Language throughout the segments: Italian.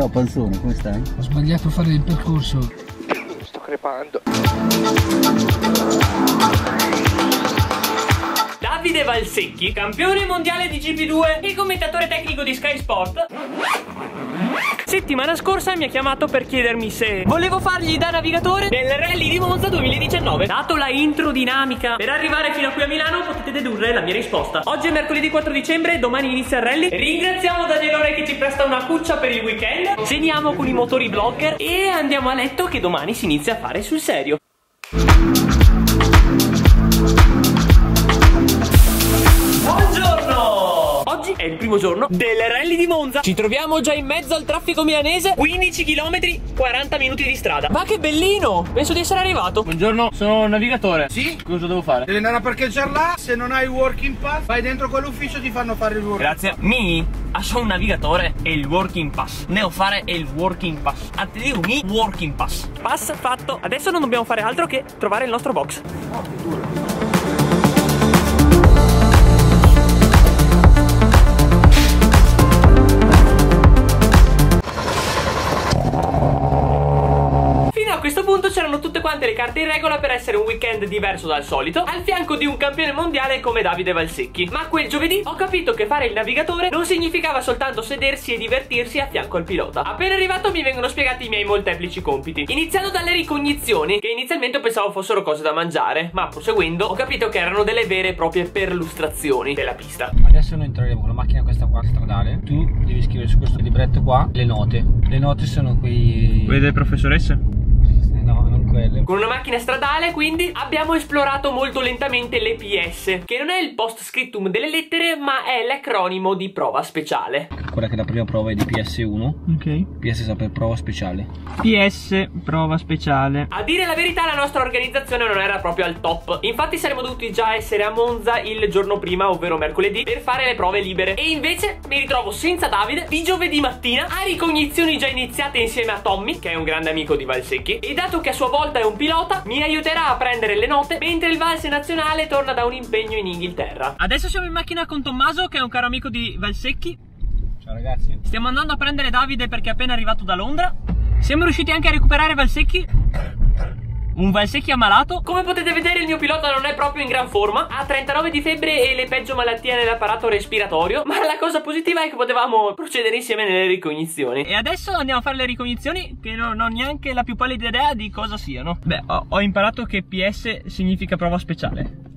Ciao Panzone, come stai? Ho sbagliato a fare il percorso. Sto crepando. Davide Valsecchi, campione mondiale di GP2 e commentatore tecnico di Sky Sport. Settimana scorsa mi ha chiamato per chiedermi se volevo fargli da navigatore nel Rally di Monza 2019. Dato la intro dinamica per arrivare fino a qui a Milano, potete dedurre la mia risposta. Oggi è mercoledì 4 dicembre, domani inizia il rally. Ringraziamo Danielore che ci presta una cuccia per il weekend. Segniamo con i motori blogger e andiamo a letto che domani si inizia a fare sul serio. Primo giorno del rally di Monza. Ci troviamo già in mezzo al traffico milanese. 15 km, 40 minuti di strada. Ma che bellino! Penso di essere arrivato. Buongiorno, sono navigatore. Sì? Cosa devo fare? Devi andare a parcheggiare là, se non hai il working pass, vai dentro quell'ufficio ti fanno fare il working Grazie. Mi ha un navigatore e il working pass. Ne ho fare il working pass. Anzi, mi working pass. Pass fatto. Adesso non dobbiamo fare altro che trovare il nostro box. Fino a tutte le carte in regola per essere un weekend diverso dal solito, al fianco di un campione mondiale come Davide Valsecchi. Ma quel giovedì ho capito che fare il navigatore non significava soltanto sedersi e divertirsi a fianco al pilota. Appena arrivato mi vengono spiegati i miei molteplici compiti. Iniziando dalle ricognizioni, che inizialmente pensavo fossero cose da mangiare, ma proseguendo ho capito che erano delle vere e proprie perlustrazioni della pista. Adesso noi entreremo con la macchina questa qua stradale. Tu devi scrivere su questo libretto qua le note. Le note sono quei. Quelle delle professoresse? Quelle. Con una macchina stradale, quindi, abbiamo esplorato molto lentamente l'EPS, che non è il post scriptum delle lettere, ma è l'acronimo di prova speciale. Quella che è la prima prova è di PS1. Ok. PS sta per prova speciale. PS, prova speciale. A dire la verità, la nostra organizzazione non era proprio al top. Infatti, saremmo dovuti già essere a Monza il giorno prima, ovvero mercoledì, per fare le prove libere. E invece mi ritrovo senza Davide di giovedì mattina a ricognizioni già iniziate insieme a Tommy, che è un grande amico di Valsecchi. E dato che a sua volta è un pilota, mi aiuterà a prendere le note mentre il Valse nazionale torna da un impegno in Inghilterra. Adesso siamo in macchina con Tommaso, che è un caro amico di Valsecchi. Ciao ragazzi. Stiamo andando a prendere Davide perché è appena arrivato da Londra. Siamo riusciti anche a recuperare Valsecchi. Un Valsecchi ammalato. Come potete vedere il mio pilota non è proprio in gran forma. Ha 39 di febbre e le peggio malattie nell'apparato respiratorio. Ma la cosa positiva è che potevamo procedere insieme nelle ricognizioni. E adesso andiamo a fare le ricognizioni che non ho neanche la più pallida idea di cosa siano. Beh, ho, imparato che PS significa prova speciale.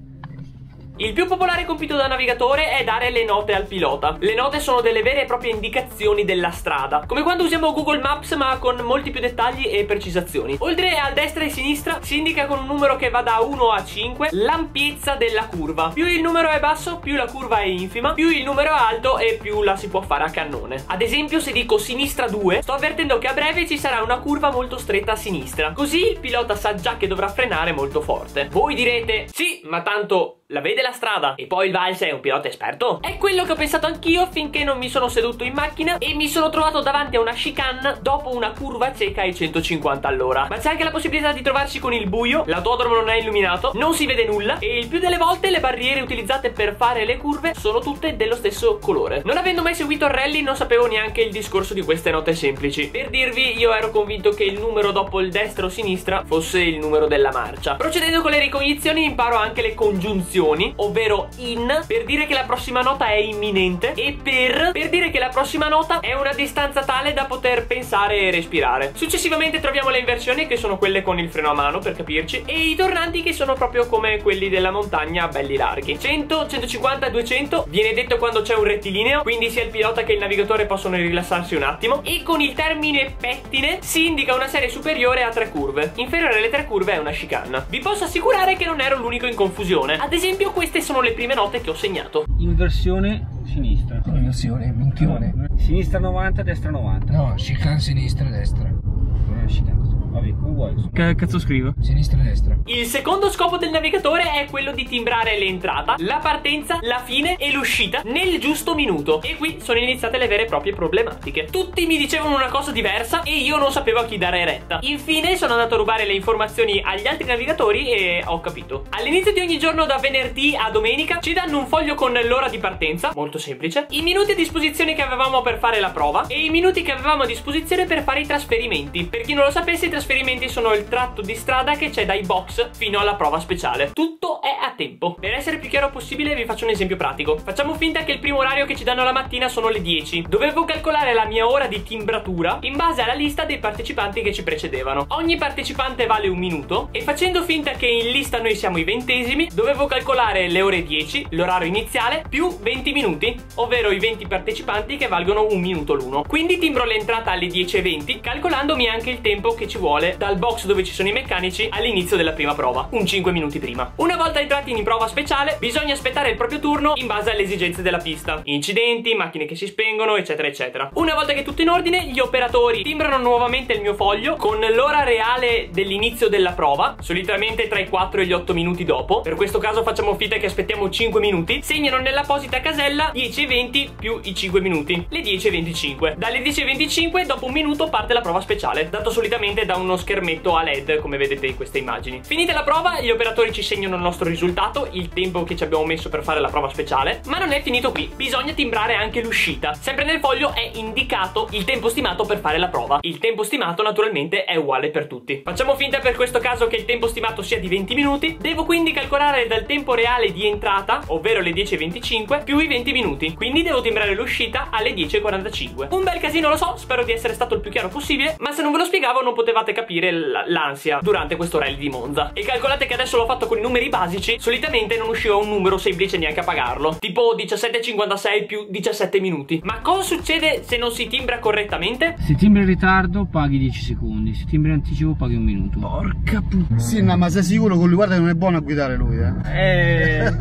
Il più popolare compito da navigatore è dare le note al pilota. Le note sono delle vere e proprie indicazioni della strada, come quando usiamo Google Maps ma con molti più dettagli e precisazioni. Oltre a destra e sinistra si indica con un numero che va da 1 a 5 l'ampiezza della curva. Più il numero è basso, più la curva è infima, più il numero è alto e più la si può fare a cannone. Ad esempio se dico sinistra 2, sto avvertendo che a breve ci sarà una curva molto stretta a sinistra. Così il pilota sa già che dovrà frenare molto forte. Voi direte, sì, ma tanto la vede la strada e poi il Valse è un pilota esperto? È quello che ho pensato anch'io finché non mi sono seduto in macchina e mi sono trovato davanti a una chicane dopo una curva cieca ai 150 all'ora. Ma c'è anche la possibilità di trovarsi con il buio, l'autodromo non è illuminato, non si vede nulla e il più delle volte le barriere utilizzate per fare le curve sono tutte dello stesso colore. Non avendo mai seguito il rally non sapevo neanche il discorso di queste note semplici. Per dirvi io ero convinto che il numero dopo il destra o sinistra fosse il numero della marcia. Procedendo con le ricognizioni imparo anche le congiunzioni ovvero in per dire che la prossima nota è imminente e per per dire che la prossima nota è una distanza tale da poter pensare e respirare. Successivamente troviamo le inversioni che sono quelle con il freno a mano per capirci e i tornanti che sono proprio come quelli della montagna belli larghi. 100, 150, 200 viene detto quando c'è un rettilineo, quindi sia il pilota che il navigatore possono rilassarsi un attimo e con il termine pettine si indica una serie superiore a tre curve. Inferiore alle tre curve è una chicane. Vi posso assicurare che non ero l'unico in confusione. Ad esempio queste sono le prime note che ho segnato. Inversione sinistra. Inversione, minchione. Sinistra 90, destra 90. No, chicane sinistra destra. Chicane. Vabbè, come vuoi. Che cazzo scrivo? Sinistra e destra. Il secondo scopo del navigatore è quello di timbrare l'entrata, la partenza, la fine e l'uscita nel giusto minuto. E qui sono iniziate le vere e proprie problematiche. Tutti mi dicevano una cosa diversa e io non sapevo a chi dare retta. Infine sono andato a rubare le informazioni agli altri navigatori e ho capito. All'inizio di ogni giorno da venerdì a domenica ci danno un foglio con l'ora di partenza, molto semplice, i minuti a disposizione che avevamo per fare la prova e i minuti che avevamo a disposizione per fare i trasferimenti. Per chi non lo sapesse, i trasferimenti sono il tratto di strada che c'è dai box fino alla prova speciale. Tutto è a tempo. Per essere più chiaro possibile vi faccio un esempio pratico. Facciamo finta che il primo orario che ci danno la mattina sono le 10. Dovevo calcolare la mia ora di timbratura in base alla lista dei partecipanti che ci precedevano. Ogni partecipante vale un minuto e facendo finta che in lista noi siamo i ventesimi, dovevo calcolare le ore 10, l'orario iniziale, più 20 minuti, ovvero i 20 partecipanti che valgono un minuto l'uno. Quindi timbro l'entrata alle 10.20, calcolandomi anche il tempo che ci vuole dal box dove ci sono i meccanici all'inizio della prima prova, un 5 minuti prima. Una volta entrati in prova speciale, bisogna aspettare il proprio turno in base alle esigenze della pista. Incidenti, macchine che si spengono, eccetera, eccetera. Una volta che tutto in ordine, gli operatori timbrano nuovamente il mio foglio con l'ora reale dell'inizio della prova, solitamente tra i 4 e gli 8 minuti dopo. Per questo caso facciamo finta che aspettiamo 5 minuti. Segnano nell'apposita casella 10 e 20 più i 5 minuti, le 10 e 25. Dalle 10 e 25, dopo un minuto, parte la prova speciale, dato solitamente da uno schermetto a LED, come vedete in queste immagini. Finita la prova, gli operatori ci segnano il nostro risultato, il tempo che ci abbiamo messo per fare la prova speciale, ma non è finito qui. Bisogna timbrare anche l'uscita. Sempre nel foglio è indicato il tempo stimato per fare la prova. Il tempo stimato naturalmente è uguale per tutti. Facciamo finta per questo caso che il tempo stimato sia di 20 minuti. Devo quindi calcolare dal tempo reale di entrata, ovvero le 10.25, più i 20 minuti. Quindi devo timbrare l'uscita alle 10.45. Un bel casino lo so, spero di essere stato il più chiaro possibile, ma se non ve lo spiegavo non potevate capire l'ansia durante questo rally di Monza. E calcolate che adesso l'ho fatto con i numeri basici, solitamente non usciva un numero semplice neanche a pagarlo. Tipo 17.56 più 17 minuti. Ma cosa succede se non si timbra correttamente? Se timbri in ritardo paghi 10 secondi, se timbri in anticipo paghi un minuto. Porca puttana. Sì, no, ma sei sicuro con lui? Guarda che non è buono a guidare lui, eh. Eh...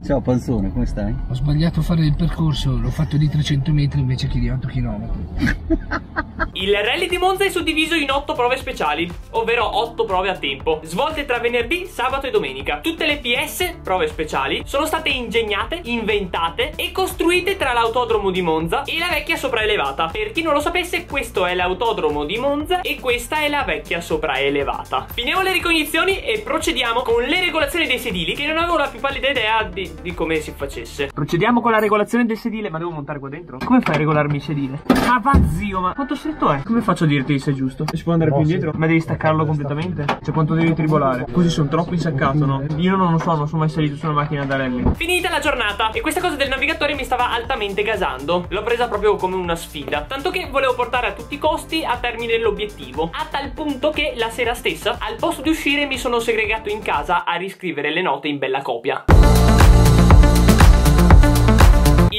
Ciao Panzone, come stai? Ho sbagliato a fare il percorso, l'ho fatto di 300 metri invece che di 8 km. Il rally di Monza è suddiviso in 8 prove speciali, ovvero 8 prove a tempo, svolte tra venerdì, sabato e domenica. Tutte le PS, prove speciali, sono state ingegnate, inventate e costruite tra l'autodromo di Monza e la vecchia sopraelevata. Per chi non lo sapesse, questo è l'autodromo di Monza e questa è la vecchia sopraelevata. Finiamo le ricognizioni e procediamo con le regolazioni dei sedili, che non avevo la più pallida idea di, di come si facesse. Procediamo con la regolazione del sedile, ma devo montare qua dentro? Come fai a regolarmi il sedile? Ah, va zio, ma quanto stretto è? Come faccio a dirti se è giusto? Si può andare più indietro? Ma devi staccarlo completamente? Cioè quanto devi tribolare? Così sono troppo insaccato, no? Io non lo so, non sono mai salito su una macchina da rally. Finita la giornata e questa cosa del navigatore mi stava altamente gasando. L'ho presa proprio come una sfida. Tanto che volevo portare a tutti i costi a termine l'obiettivo. A tal punto che la sera stessa, al posto di uscire, mi sono segregato in casa a riscrivere le note in bella copia.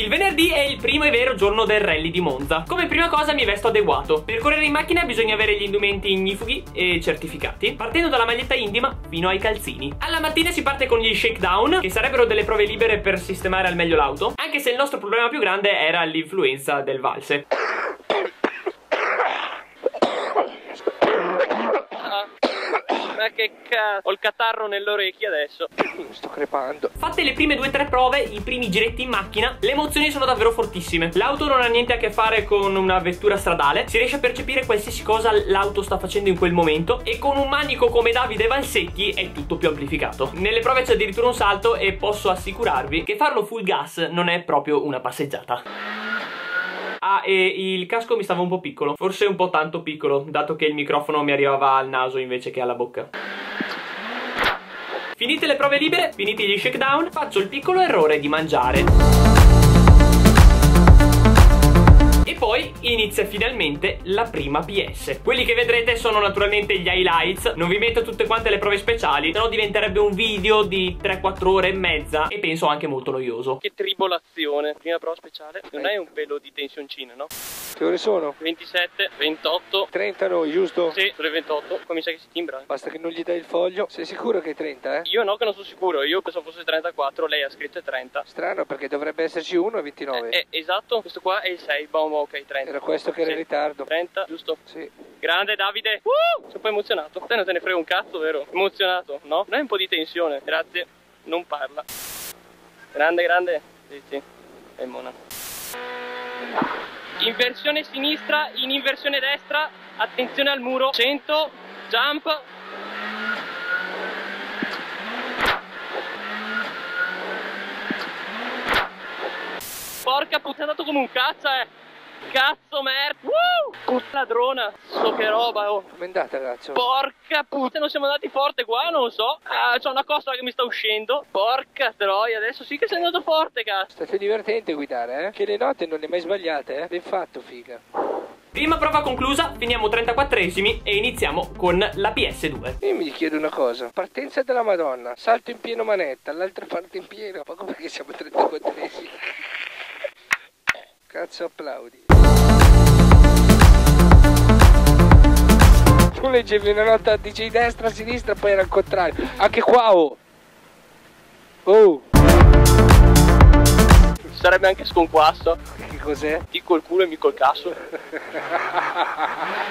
Il venerdì è il primo e vero giorno del rally di Monza. Come prima cosa mi vesto adeguato. Per correre in macchina bisogna avere gli indumenti ignifughi e certificati, partendo dalla maglietta intima fino ai calzini. Alla mattina si parte con gli shakedown, che sarebbero delle prove libere per sistemare al meglio l'auto, anche se il nostro problema più grande era l'influenza del valse. Cazzo, ho il catarro nelle orecchie adesso. Sto crepando. Fatte le prime due o tre prove, i primi giretti in macchina, le emozioni sono davvero fortissime. L'auto non ha niente a che fare con una vettura stradale, si riesce a percepire qualsiasi cosa l'auto sta facendo in quel momento e con un manico come Davide Valsecchi è tutto più amplificato. Nelle prove c'è addirittura un salto e posso assicurarvi che farlo full gas non è proprio una passeggiata. Ah, e il casco mi stava un po' piccolo. Forse un po' tanto piccolo, dato che il microfono mi arrivava al naso invece che alla bocca. Finite le prove libere, finiti gli shakedown, faccio il piccolo errore di mangiare. E poi inizia finalmente la prima PS. Quelli che vedrete sono naturalmente gli highlights. Non vi metto tutte quante le prove speciali, sennò diventerebbe un video di 3-4 ore e mezza e penso anche molto noioso. Che tribolazione. Prima prova speciale. Non hai un pelo di tensioncina, no? Che ore sono? 27, 28. 30 noi, giusto? Sì, sulle 28. Come mi sa che si timbra? Basta che non gli dai il foglio. Sei sicuro che è 30, eh? Io no che non sono sicuro, io pensavo fosse 34, lei ha scritto 30. Strano perché dovrebbe esserci uno a 29. Eh, eh, esatto, questo qua è il 6, boh, ok, 30. Era questo che era in ritardo. 30, giusto? Sì. Grande Davide. Uh! Sono un po' emozionato. Te non te ne frega un cazzo, vero? Emozionato, no? Non hai un po' di tensione. Grazie. Non parla. Grande, grande. Sì, sì. È mona. Inversione sinistra, in inversione destra. Attenzione al muro. 100. Jump. Porca puttana, è andato come un cazzo, eh. Cazzo merda. Uh! Ladrona. So che roba, oh. Com'è andata, cazzo? Porca puttana, non siamo andati forte qua, non lo so. Ah, c'ho una costola che mi sta uscendo. Porca troia, adesso sì che sei andato forte, cazzo. È stato divertente guidare, eh? Che le note non le hai mai sbagliate, eh? Ben fatto, figa. Prima prova conclusa, finiamo 34esimi e iniziamo con la PS2. Io mi chiedo una cosa. Partenza della Madonna. Salto in pieno manetta, l'altra parte in pieno. Ma come che siamo 34esimi? Cazzo applaudi. Tu leggevi una nota DJ destra, sinistra, poi era il contrario. Anche qua, oh. Oh, Sarebbe anche sconquasso. che cos'è? Ti col culo e mi col cazzo.